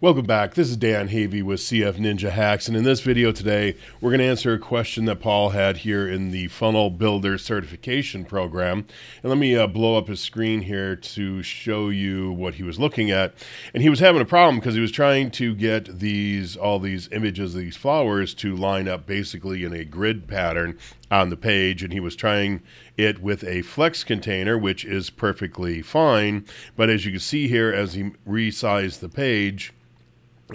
Welcome back. This is Dan Havey with CF Ninja Hacks, and in this video today, we're going to answer a question that Paul had here in the Funnel Builder Certification Program. And let me uh, blow up his screen here to show you what he was looking at. And he was having a problem because he was trying to get these all these images of these flowers to line up basically in a grid pattern on the page, and he was trying it with a flex container, which is perfectly fine. But as you can see here, as he resized the page,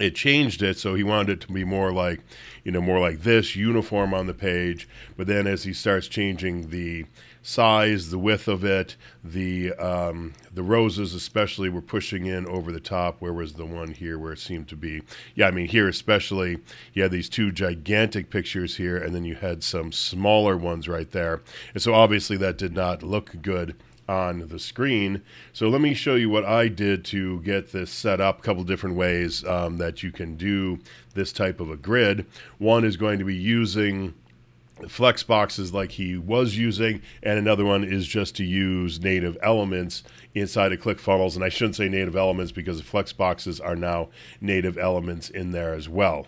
it changed it so he wanted it to be more like you know more like this uniform on the page. But then as he starts changing the size the width of it the um, the roses especially were pushing in over the top. Where was the one here where it seemed to be? Yeah i mean here especially you had these two gigantic pictures here and then you had some smaller ones right there. And so obviously that did not look good on the screen. So let me show you what I did to get this set up. A couple different ways um, that you can do this type of a grid. One is going to be using flex boxes like he was using, and another one is just to use native elements inside of ClickFunnels. And I shouldn't say native elements because the flex boxes are now native elements in there as well.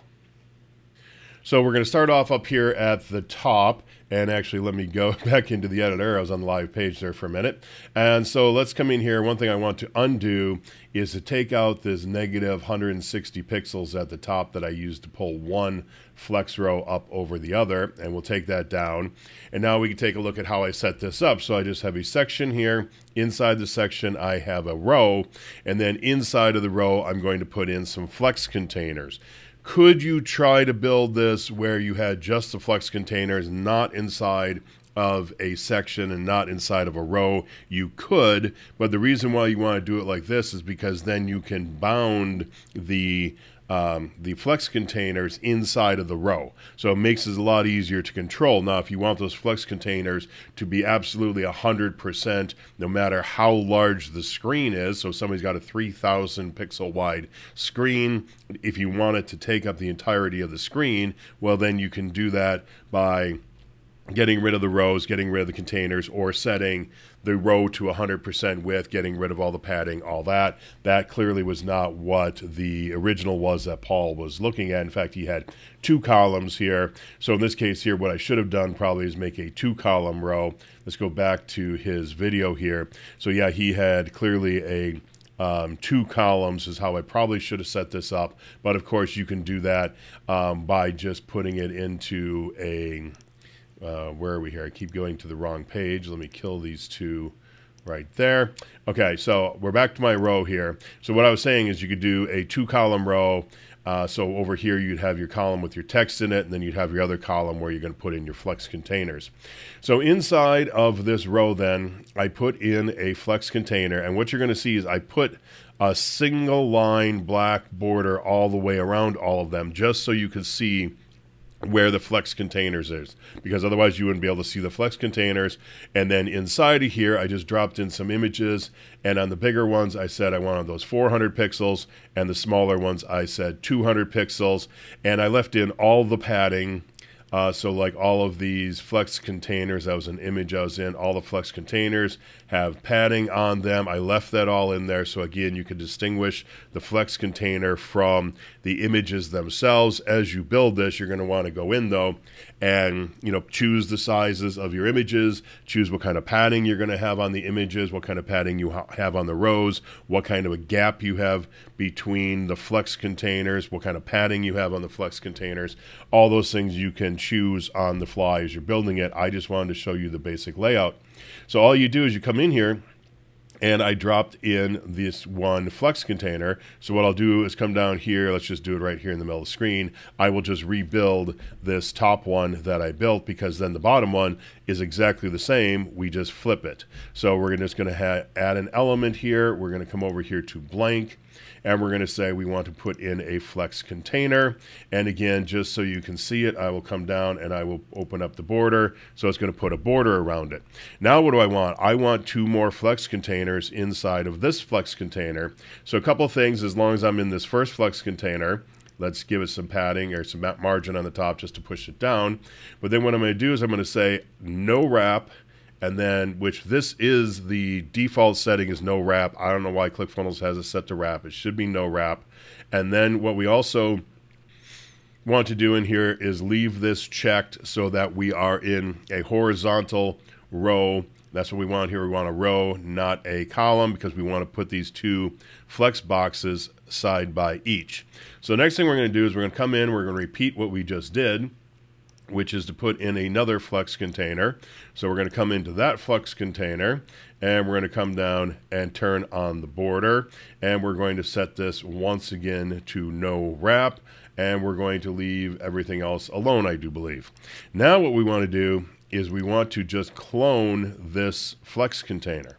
So we're going to start off up here at the top. And actually, let me go back into the editor. I was on the live page there for a minute. And so let's come in here. One thing I want to undo is to take out this negative 160 pixels at the top that I used to pull one flex row up over the other. And we'll take that down. And now we can take a look at how I set this up. So I just have a section here. Inside the section, I have a row. And then inside of the row, I'm going to put in some flex containers. Could you try to build this where you had just the flex containers, not inside of a section and not inside of a row? You could, but the reason why you want to do it like this is because then you can bound the um, the flex containers inside of the row. So it makes it a lot easier to control. Now, if you want those flex containers to be absolutely 100%, no matter how large the screen is, so somebody's got a 3,000 pixel wide screen, if you want it to take up the entirety of the screen, well, then you can do that by getting rid of the rows, getting rid of the containers, or setting the row to 100% width, getting rid of all the padding, all that. That clearly was not what the original was that Paul was looking at. In fact, he had two columns here. So in this case here, what I should have done probably is make a two column row. Let's go back to his video here. So yeah, he had clearly a um, two columns is how I probably should have set this up. But of course, you can do that um, by just putting it into a uh, where are we here? I keep going to the wrong page. Let me kill these two right there. Okay, so we're back to my row here. So what I was saying is you could do a two column row. Uh, so over here you'd have your column with your text in it, and then you'd have your other column where you're going to put in your flex containers. So inside of this row then, I put in a flex container, and what you're going to see is I put a single line black border all the way around all of them, just so you can see where the flex containers is because otherwise you wouldn't be able to see the flex containers. And then inside of here I just dropped in some images and on the bigger ones I said I wanted those 400 pixels and the smaller ones I said 200 pixels. And I left in all the padding uh, so like all of these flex containers, that was an image I was in, all the flex containers have padding on them. I left that all in there. So again, you can distinguish the flex container from the images themselves. As you build this, you're going to want to go in though and you know choose the sizes of your images, choose what kind of padding you're going to have on the images, what kind of padding you ha have on the rows, what kind of a gap you have between the flex containers, what kind of padding you have on the flex containers. All those things you can choose on the fly as you're building it. I just wanted to show you the basic layout. So all you do is you come in here and I dropped in this one flex container. So what I'll do is come down here, let's just do it right here in the middle of the screen. I will just rebuild this top one that I built because then the bottom one is exactly the same. We just flip it. So we're just going to add an element here. We're going to come over here to blank and we're going to say we want to put in a flex container. And again, just so you can see it, I will come down and I will open up the border. So it's going to put a border around it. Now what do I want? I want two more flex containers inside of this flex container. So a couple things as long as I'm in this first flex container, let's give it some padding or some margin on the top just to push it down. But then what I'm going to do is I'm going to say no wrap and then which this is the default setting is no wrap. I don't know why ClickFunnels has it set to wrap. It should be no wrap. And then what we also want to do in here is leave this checked so that we are in a horizontal row. That's what we want here. We want a row, not a column, because we want to put these two flex boxes side by each. So the next thing we're going to do is we're going to come in, we're going to repeat what we just did which is to put in another flex container. So we're going to come into that flex container and we're going to come down and turn on the border and we're going to set this once again to no wrap and we're going to leave everything else alone, I do believe. Now what we want to do is we want to just clone this flex container.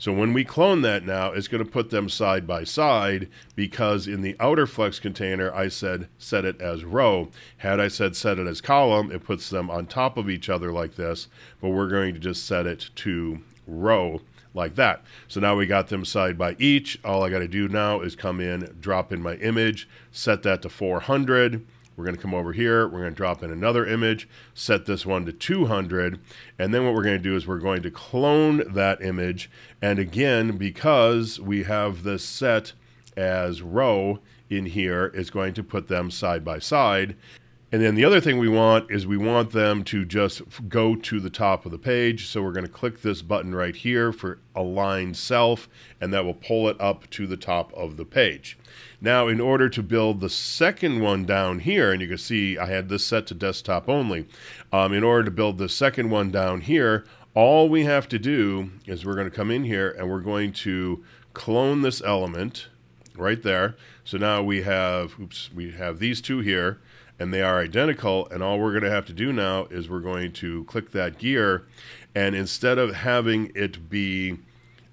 So when we clone that now, it's going to put them side by side because in the outer flex container, I said set it as row. Had I said set it as column, it puts them on top of each other like this, but we're going to just set it to row like that. So now we got them side by each. All I got to do now is come in, drop in my image, set that to 400 we're going to come over here. We're going to drop in another image, set this one to 200. And then what we're going to do is we're going to clone that image. And again, because we have this set as row in here, it's going to put them side by side. And then the other thing we want is we want them to just go to the top of the page. So we're going to click this button right here for align self, and that will pull it up to the top of the page. Now, in order to build the second one down here, and you can see I had this set to desktop only. Um, in order to build the second one down here, all we have to do is we're going to come in here and we're going to clone this element right there. So now we have, oops, we have these two here and they are identical. And all we're going to have to do now is we're going to click that gear. And instead of having it be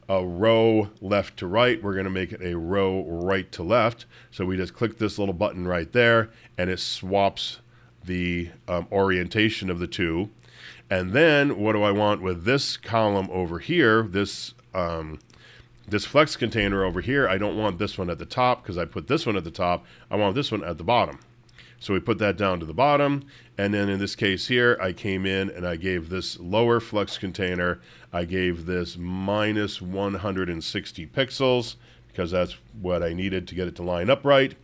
a row left to right, we're going to make it a row right to left. So we just click this little button right there and it swaps the um, orientation of the two. And then what do I want with this column over here, this um, this flex container over here, I don't want this one at the top because I put this one at the top. I want this one at the bottom. So we put that down to the bottom. And then in this case here, I came in and I gave this lower flex container, I gave this minus 160 pixels because that's what I needed to get it to line up right.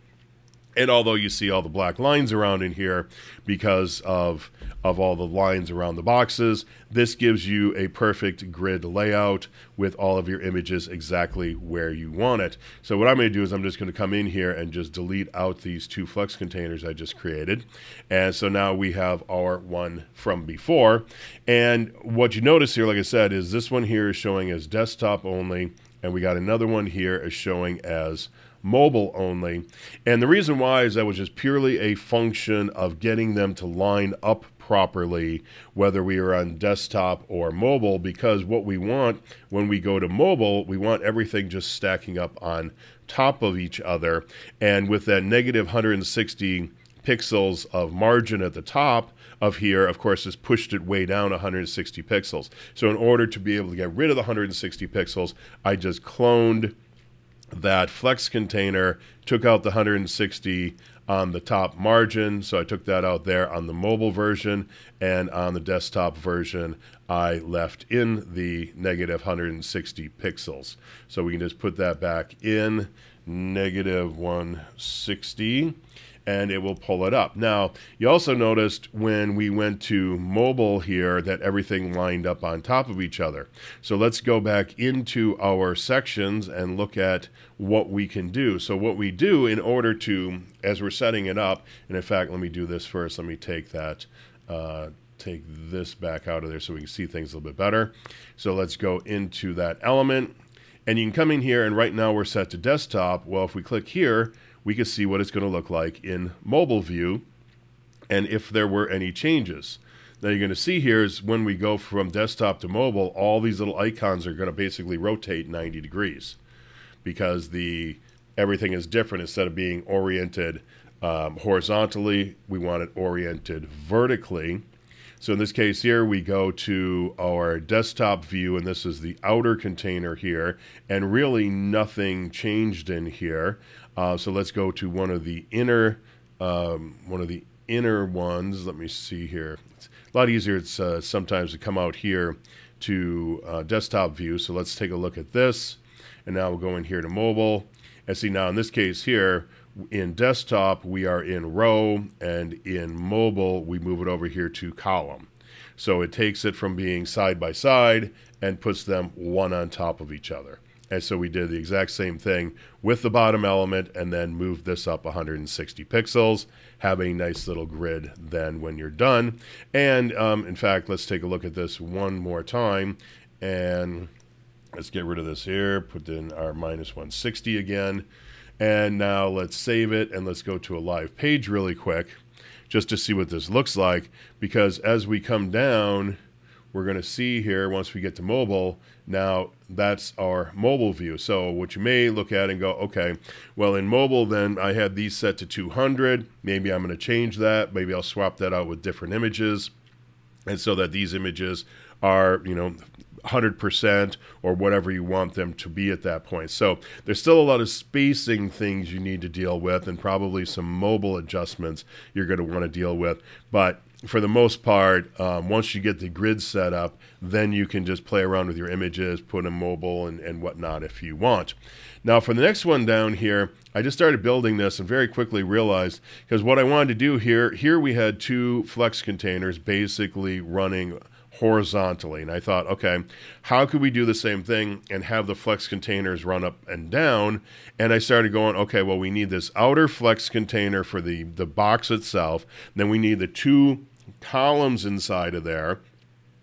And although you see all the black lines around in here because of, of all the lines around the boxes, this gives you a perfect grid layout with all of your images exactly where you want it. So what I'm going to do is I'm just going to come in here and just delete out these two Flex containers I just created. And so now we have our one from before. And what you notice here, like I said, is this one here is showing as desktop only. And we got another one here as showing as mobile only. And the reason why is that was just purely a function of getting them to line up properly, whether we are on desktop or mobile, because what we want when we go to mobile, we want everything just stacking up on top of each other. And with that negative 160 pixels of margin at the top of here, of course, has pushed it way down 160 pixels. So in order to be able to get rid of the 160 pixels, I just cloned that Flex container took out the 160 on the top margin. So I took that out there on the mobile version and on the desktop version, I left in the negative 160 pixels. So we can just put that back in negative 160 and it will pull it up. Now, you also noticed when we went to mobile here that everything lined up on top of each other. So let's go back into our sections and look at what we can do. So what we do in order to, as we're setting it up, and in fact, let me do this first. Let me take that, uh, take this back out of there so we can see things a little bit better. So let's go into that element. And you can come in here and right now we're set to desktop. Well, if we click here, we can see what it's going to look like in mobile view and if there were any changes. Now you're going to see here is when we go from desktop to mobile, all these little icons are going to basically rotate 90 degrees because the everything is different. Instead of being oriented um, horizontally, we want it oriented vertically. So in this case here, we go to our desktop view, and this is the outer container here, and really nothing changed in here. Uh, so let's go to one of the inner, um, one of the inner ones. Let me see here. It's a lot easier. It's uh, sometimes to come out here to uh, desktop view. So let's take a look at this. And now we'll go in here to mobile. And see now in this case here, in desktop, we are in row, and in mobile, we move it over here to column. So it takes it from being side by side and puts them one on top of each other. And so we did the exact same thing with the bottom element and then moved this up 160 pixels, have a nice little grid then when you're done. And um, in fact, let's take a look at this one more time. And let's get rid of this here, put in our minus 160 again. And now let's save it and let's go to a live page really quick just to see what this looks like. Because as we come down, we're going to see here once we get to mobile, now that's our mobile view. So what you may look at and go, okay, well in mobile then I had these set to 200. Maybe I'm going to change that. Maybe I'll swap that out with different images. And so that these images are, you know, 100% or whatever you want them to be at that point. So there's still a lot of spacing things you need to deal with and probably some mobile adjustments you're going to want to deal with. But for the most part, um, once you get the grid set up, then you can just play around with your images, put them mobile and, and whatnot if you want. Now, for the next one down here, I just started building this and very quickly realized because what I wanted to do here, here we had two flex containers basically running horizontally. And I thought, okay, how could we do the same thing and have the flex containers run up and down? And I started going, okay, well, we need this outer flex container for the, the box itself. Then we need the two columns inside of there.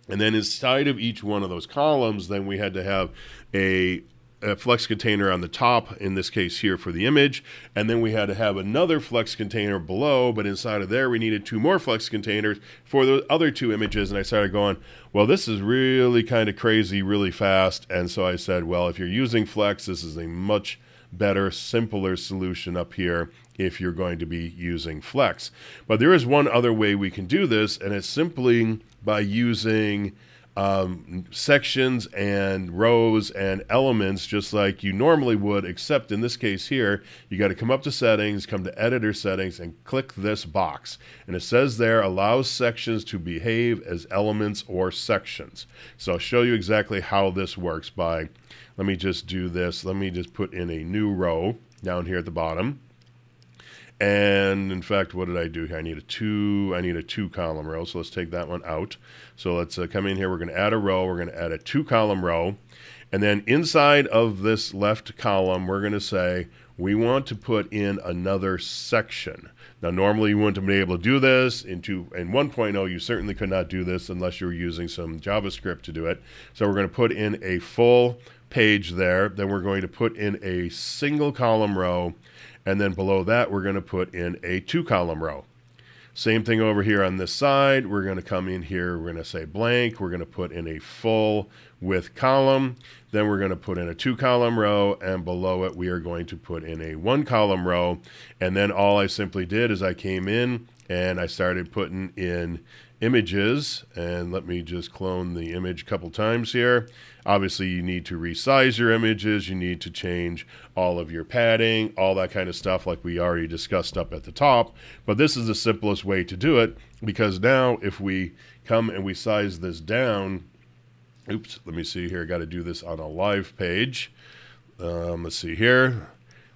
And then inside of each one of those columns, then we had to have a a flex container on the top, in this case here for the image, and then we had to have another flex container below, but inside of there we needed two more flex containers for the other two images, and I started going, well, this is really kind of crazy, really fast, and so I said, well, if you're using Flex, this is a much better, simpler solution up here if you're going to be using Flex. But there is one other way we can do this, and it's simply by using um, sections and rows and elements just like you normally would, except in this case here, you got to come up to settings, come to editor settings, and click this box. And it says there allows sections to behave as elements or sections. So I'll show you exactly how this works by, let me just do this. Let me just put in a new row down here at the bottom. And in fact, what did I do here? I need a two, I need a two column row. So let's take that one out. So let's uh, come in here. We're going to add a row. We're going to add a two column row. And then inside of this left column, we're going to say we want to put in another section. Now, normally you wouldn't be able to do this. In, two, in 1.0, you certainly could not do this unless you were using some JavaScript to do it. So we're going to put in a full page there. Then we're going to put in a single column row and then below that, we're going to put in a two column row. Same thing over here on this side. We're going to come in here. We're going to say blank. We're going to put in a full width column. Then we're going to put in a two column row. And below it, we are going to put in a one column row. And then all I simply did is I came in and I started putting in images and let me just clone the image a couple times here. Obviously you need to resize your images you need to change all of your padding all that kind of stuff like we already discussed up at the top but this is the simplest way to do it because now if we come and we size this down oops let me see here I got to do this on a live page. Um, let's see here.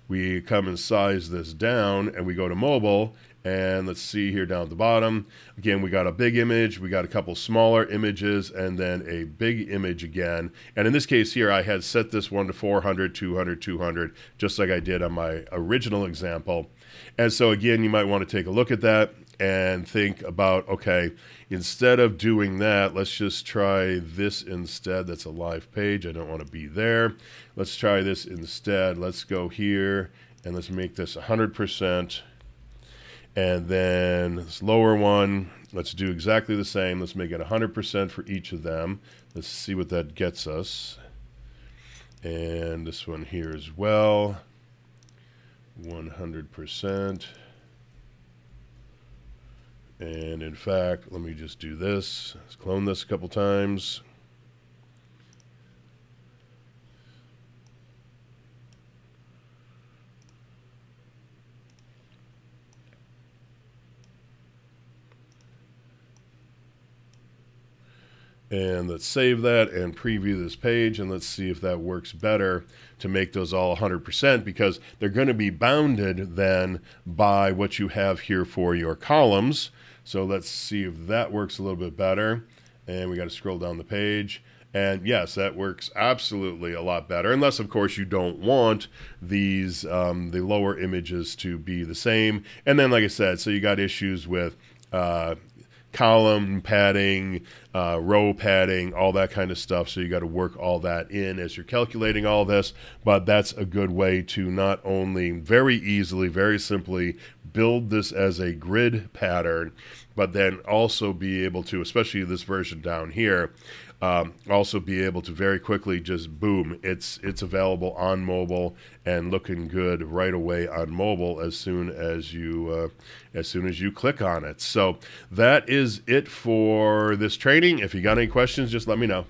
We come and size this down and we go to mobile and let's see here down at the bottom. Again, we got a big image, we got a couple smaller images, and then a big image again. And in this case here, I had set this one to 400, 200, 200, just like I did on my original example. And so again, you might want to take a look at that and think about, okay, instead of doing that, let's just try this instead. That's a live page. I don't want to be there. Let's try this instead. Let's go here and let's make this 100%. And then this lower one, let's do exactly the same. Let's make it 100% for each of them. Let's see what that gets us. And this one here as well, 100%. And in fact, let me just do this. Let's clone this a couple times. And let's save that and preview this page and let's see if that works better to make those all 100% because they're going to be bounded then by what you have here for your columns. So let's see if that works a little bit better. And we got to scroll down the page. And yes, that works absolutely a lot better, unless of course you don't want these um, the lower images to be the same. And then, like I said, so you got issues with uh, column padding, uh, row padding, all that kind of stuff. So you got to work all that in as you're calculating all this. But that's a good way to not only very easily, very simply build this as a grid pattern, but then also be able to, especially this version down here, um, also be able to very quickly just boom, it's it's available on mobile and looking good right away on mobile as soon as you uh, as soon as you click on it. So that is it for this training. If you got any questions, just let me know.